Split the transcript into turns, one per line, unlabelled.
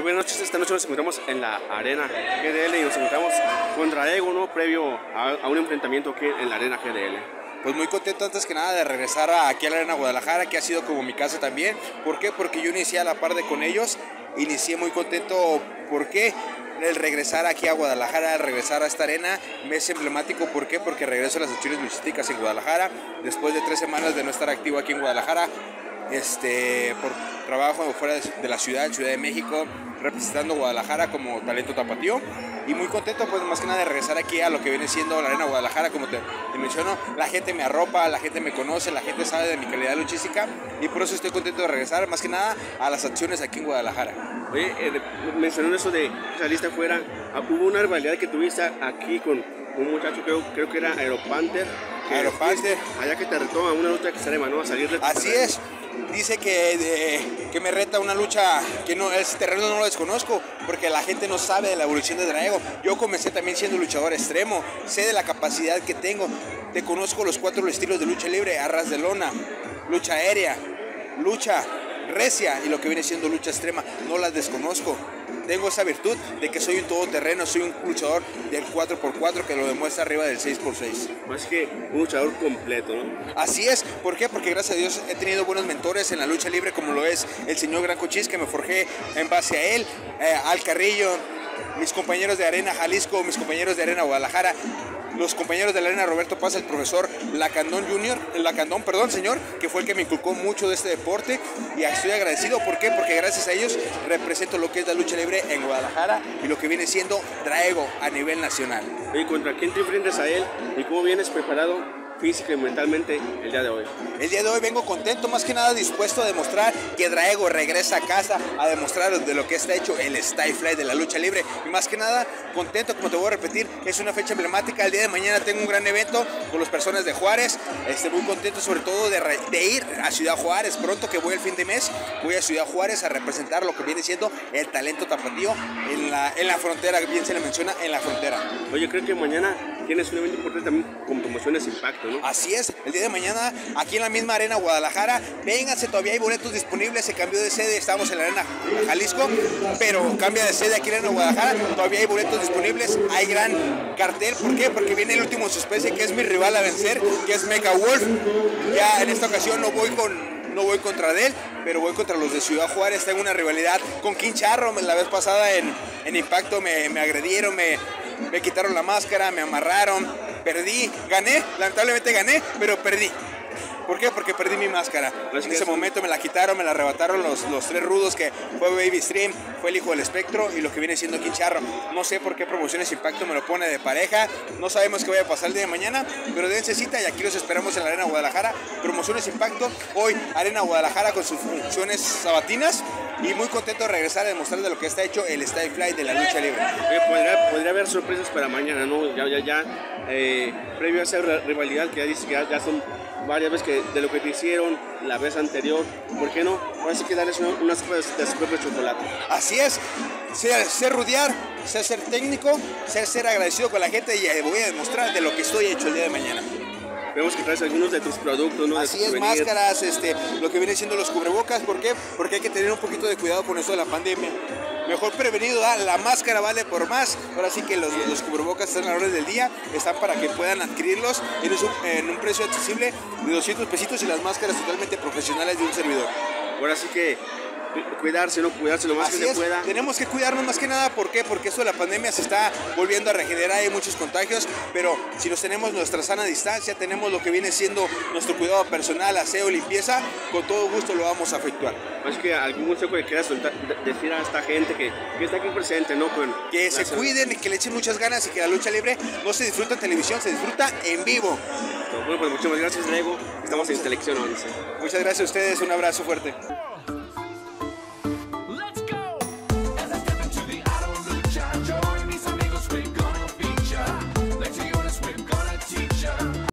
Muy buenas noches, esta noche nos encontramos en la Arena GDL y nos encontramos contra Ego, ¿no? Previo a, a un enfrentamiento aquí en la Arena GDL.
Pues muy contento antes que nada de regresar aquí a la Arena Guadalajara, que ha sido como mi casa también. ¿Por qué? Porque yo inicié a la par de con ellos. Inicié muy contento. ¿Por qué? El regresar aquí a Guadalajara, el regresar a esta arena, me es emblemático. ¿Por qué? Porque regreso a las acciones logísticas en Guadalajara. Después de tres semanas de no estar activo aquí en Guadalajara, este, por trabajo fuera de, la ciudad, Ciudad de México, representando Guadalajara como talento tapatío. Y muy contento, pues más que nada de regresar aquí a lo que viene siendo la Arena Guadalajara, como te, te menciono. La gente me arropa, la gente me conoce, la gente sabe de mi calidad luchística y por eso estoy contento de regresar, más que nada a las acciones aquí en Guadalajara.
Oye, eh, mencionando eso de saliste afuera, ah, hubo una rivalidad que tuviste aquí con un muchacho, creo, creo que era Aeropanther. Que Allá que te retó a una lucha extrema, ¿no? A salir de
Así
terreno.
es. Dice que, de- que me reta una lucha que no, ese terreno no lo desconozco porque la gente no sabe de la evolución de Draego. Yo comencé también siendo luchador extremo, sé de la capacidad que tengo. Te conozco los cuatro estilos de lucha libre, arras de lona, lucha aérea, lucha recia y lo que viene siendo lucha extrema, no las desconozco. Tengo esa virtud de que soy un todoterreno, soy un luchador del 4x4 que lo demuestra arriba del 6x6.
Más que un luchador completo, ¿no?
Así es, ¿por qué? Porque gracias a Dios he tenido buenos mentores en la lucha libre, como lo es el señor Gran Cochís, que me forjé en base a él, eh, Al Carrillo, mis compañeros de Arena Jalisco, mis compañeros de Arena Guadalajara, los compañeros de la Arena Roberto Paz, el profesor Lacandón Junior, Lacandón, perdón, señor, que fue el que me inculcó mucho de este deporte y estoy agradecido, ¿por qué? Porque gracias a ellos represento lo que es la lucha libre en Guadalajara y lo que viene siendo Draego a nivel nacional.
Oye, ¿contra quién te enfrentas a él y cómo vienes preparado física y mentalmente el día de hoy?
El día de hoy vengo contento, más que nada dispuesto a demostrar que Draego regresa a casa, a demostrar de lo que está hecho el Style Fly de la lucha libre. Y más que nada contento, como te voy a repetir, es una fecha emblemática. El día de mañana tengo un gran evento con las personas de Juárez. Estoy muy contento sobre todo de, de ir a Ciudad Juárez. Pronto que voy el fin de mes, voy a Ciudad Juárez a representar lo que viene siendo el talento tapatío en la, en la frontera, bien se le menciona, en la frontera.
Oye, creo que mañana tienes un evento importante también con promociones Impacto.
Así es, el día de mañana aquí en la misma Arena Guadalajara, vénganse, todavía hay boletos disponibles, se cambió de sede, estamos en la Arena Jalisco, pero cambia de sede aquí en la Arena Guadalajara, todavía hay boletos disponibles, hay gran cartel, ¿por qué? Porque viene el último en su especie, que es mi rival a vencer, que es Mecha Wolf, ya en esta ocasión no voy con... No voy contra él, pero voy contra los de Ciudad Juárez. Tengo una rivalidad con Quincharro. La vez pasada en, en Impacto me, me agredieron, me, me quitaron la máscara, me amarraron, perdí, gané, lamentablemente gané, pero perdí. ¿Por qué? Porque perdí mi máscara.
Pues
en ese
es-
momento me la quitaron, me la arrebataron los, los tres rudos que fue Baby Stream, fue el hijo del espectro y lo que viene siendo Quincharro. No sé por qué Promociones Impacto me lo pone de pareja, no sabemos qué vaya a pasar el día de mañana, pero dense cita y aquí los esperamos en la Arena Guadalajara. Promociones Impacto, hoy Arena Guadalajara con sus funciones sabatinas y muy contento de regresar a demostrar de lo que está hecho el Style Fly de la lucha libre.
Oye, podría, podría haber sorpresas para mañana, ¿no? Ya, ya, ya, eh, previo a esa rivalidad que ya dices que ya, ya son varias veces que de lo que te hicieron la vez anterior, ¿por qué no? Ahora sí que darles una- unas copas de super de chocolate.
Así es, ser, ser rudear, ser, ser técnico, ser, ser agradecido con la gente y eh, voy a demostrar de lo que estoy hecho el día de mañana.
Vemos que traes algunos de tus productos, ¿no?
Así es, máscaras, este, lo que viene siendo los cubrebocas, ¿por qué? Porque hay que tener un poquito de cuidado con esto de la pandemia. Mejor prevenido, ¿ah? la máscara vale por más. Ahora sí que los, los cubrebocas están a la hora del día, están para que puedan adquirirlos en un, en un precio accesible de 200 pesitos y las máscaras totalmente profesionales de un servidor.
Ahora sí que cuidarse, ¿no? Cuidarse lo más
Así
que se
es,
pueda.
tenemos que cuidarnos más que nada, ¿por qué? Porque esto de la pandemia se está volviendo a regenerar, hay muchos contagios, pero si nos tenemos nuestra sana distancia, tenemos lo que viene siendo nuestro cuidado personal, aseo, limpieza, con todo gusto lo vamos a efectuar.
Más que algún consejo que quieras decir a esta gente que, que está aquí presente, ¿no? Con
Que se
las-
cuiden, que le echen muchas ganas y que la lucha libre no se disfruta en televisión, se disfruta en vivo.
Bueno, pues muchas gracias, Lego. Estamos en Selección 11.
Muchas gracias a ustedes, un abrazo fuerte.